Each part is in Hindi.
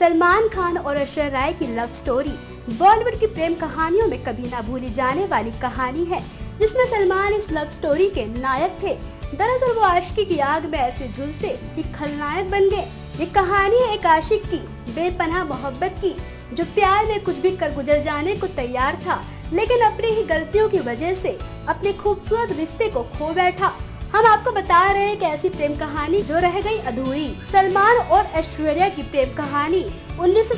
सलमान खान और ऐश्वर्या राय की लव स्टोरी बॉलीवुड की प्रेम कहानियों में कभी ना भूली जाने वाली कहानी है, जिसमें सलमान इस लव स्टोरी के नायक थे। दरअसल वो आशिकी की आग में ऐसे झुलसे कि खलनायक बन गए। ये कहानी है एक आशिक की, बेपनाह मोहब्बत की, जो प्यार में कुछ भी कर गुजर जाने को तैयार था, लेकिन अपनी ही गलतियों की वजह से अपने खूबसूरत रिश्ते को खो बैठा। हम आपको बता रहे हैं कि ऐसी प्रेम कहानी जो रह गई अधूरी, सलमान और ऐश्वर्या की प्रेम कहानी उन्नीस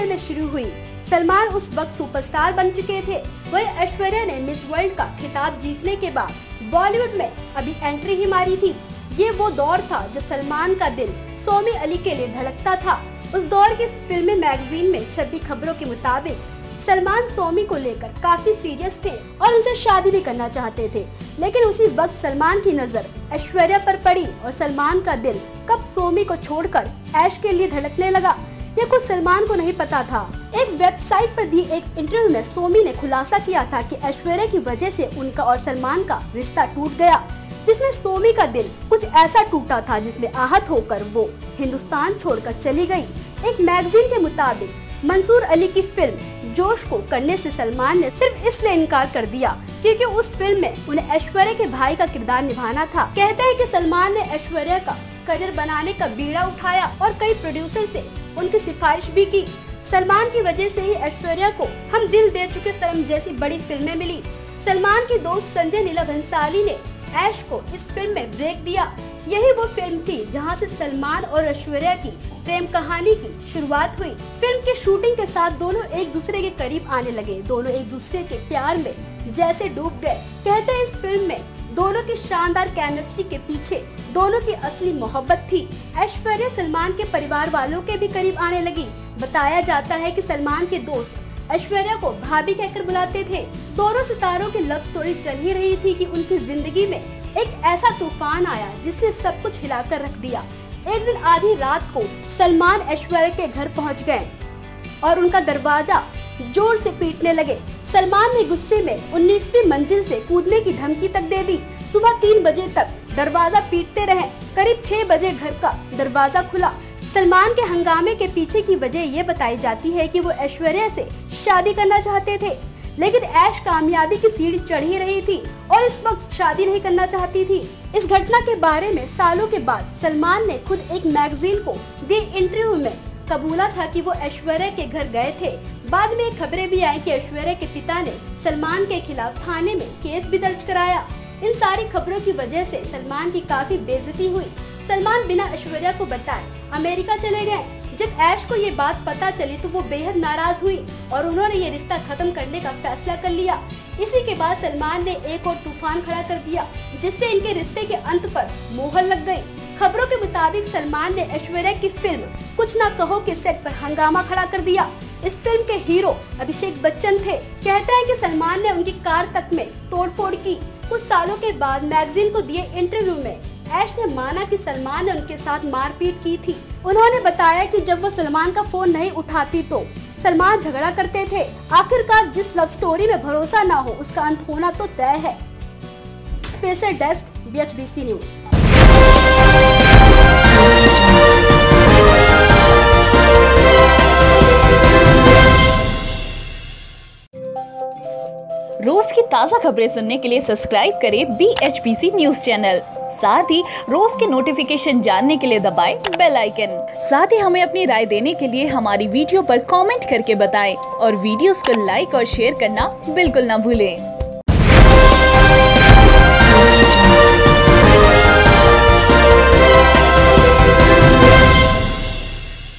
में शुरू हुई। सलमान उस वक्त सुपरस्टार बन चुके थे। वही ऐश्वर्या ने मिस वर्ल्ड का खिताब जीतने के बाद बॉलीवुड में अभी एंट्री ही मारी थी। ये वो दौर था जब सलमान का दिल सोमी अली के लिए धड़कता था। उस दौर की फिल्मी मैगजीन में छपी खबरों के मुताबिक सलमान सोमी को लेकर काफ़ी सीरियस थे और उनसे शादी भी करना चाहते थे। लेकिन उसी वक्त सलमान की नज़र ऐश्वर्या पर पड़ी और सलमान का दिल कब सोमी को छोड़कर ऐश के लिए धड़कने लगा ये कुछ सलमान को नहीं पता था। एक वेबसाइट पर दी एक इंटरव्यू में सोमी ने खुलासा किया था कि ऐश्वर्या की वजह से उनका और सलमान का रिश्ता टूट गया, जिसमें सोमी का दिल कुछ ऐसा टूटा था जिसमें आहत होकर वो हिंदुस्तान छोड़कर चली गई। एक मैगजीन के मुताबिक मंसूर अली की फ़िल्म जोश को करने से सलमान ने सिर्फ़ इसलिए इनकार कर दिया क्योंकि उस फ़िल्म में उन्हें ऐश्वर्या के भाई का किरदार निभाना था। कहते हैं कि सलमान ने ऐश्वर्या का करियर बनाने का बीड़ा उठाया और कई प्रोड्यूसर से उनकी सिफारिश भी की। सलमान की वजह से ही ऐश्वर्या को हम दिल दे चुके सनम जैसी बड़ी फ़िल्में मिली। सलमान के दोस्त संजय नीला भंसाली ने ऐश को इस फ़िल्म में ब्रेक दिया। यही वो फ़िल्म थी जहाँ से सलमान और ऐश्वर्या की प्रेम कहानी की शुरुआत हुई। फ़िल्म के शूटिंग के साथ दोनों एक दूसरे के करीब आने लगे। दोनों एक दूसरे के प्यार में जैसे डूब गए। कहते हैं इस फ़िल्म में दोनों की शानदार केमिस्ट्री के पीछे दोनों की असली मोहब्बत थी। ऐश्वर्या सलमान के परिवार वालों के भी करीब आने लगी। बताया जाता है कि सलमान के दोस्त ऐश्वर्या को भाभी कहकर बुलाते थे। दोनों सितारों की लव स्टोरी चल ही रही थी कि उनकी ज़िंदगी में एक ऐसा तूफ़ान आया जिसने सब कुछ हिलाकर रख दिया। एक दिन आधी रात को सलमान ऐश्वर्या के घर पहुँच गए और उनका दरवाज़ा ज़ोर से पीटने लगे। सलमान ने गुस्से में 19वीं मंजिल से कूदने की धमकी तक दे दी। सुबह तीन बजे तक दरवाज़ा पीटते रहे। करीब छह बजे घर का दरवाज़ा खुला। सलमान के हंगामे के पीछे की वजह ये बताई जाती है कि वो ऐश्वर्या से शादी करना चाहते थे। लेकिन ऐश कामयाबी की सीढ़ी चढ़ ही रही थी और इस वक्त शादी नहीं करना चाहती थी। इस घटना के बारे में सालों के बाद सलमान ने खुद एक मैगजीन को दी इंटरव्यू में। कबूला था कि वो ऐश्वर्या के घर गए थे। बाद में खबरें भी आई कि ऐश्वर्या के पिता ने सलमान के खिलाफ थाने में केस भी दर्ज कराया। इन सारी खबरों की वजह से सलमान की काफ़ी बेजती हुई। सलमान बिना ऐश्वर्या को बताए अमेरिका चले गए। जब ऐश को ये बात पता चली तो वो बेहद नाराज़ हुई और उन्होंने ये रिश्ता खत्म करने का फैसला कर लिया। इसी के बाद सलमान ने एक और तूफ़ान खड़ा कर दिया, जिससे इनके रिश्ते के अंत पर मोहर लग गई। खबरों के मुताबिक सलमान ने ऐश्वर्या की फ़िल्म कुछ ना कहो के सेट पर हंगामा खड़ा कर दिया। इस फ़िल्म के हीरो अभिषेक बच्चन थे। कहते हैं कि सलमान ने उनकी कार तक में तोड़फोड़ की। कुछ सालों के बाद मैगजीन को दिए इंटरव्यू में। ऐश ने माना कि सलमान ने उनके साथ मारपीट की थी। उन्होंने बताया कि जब वो सलमान का फ़ोन नहीं उठाती तो सलमान झगड़ा करते थे। आखिरकार जिस लव स्टोरी में भरोसा ना हो, उसका अंत होना तो तय है। Special desk B news. रोज की ताज़ा खबरें सुनने के लिए सब्सक्राइब करें बी न्यूज़ चैनल। साथ ही रोज के नोटिफिकेशन जानने के लिए दबाए बेल आइकन साथ ही हमें अपनी राय देने के लिए हमारी वीडियो पर कमेंट करके बताएँ और वीडियोस को लाइक और शेयर करना बिल्कुल ना भूलें।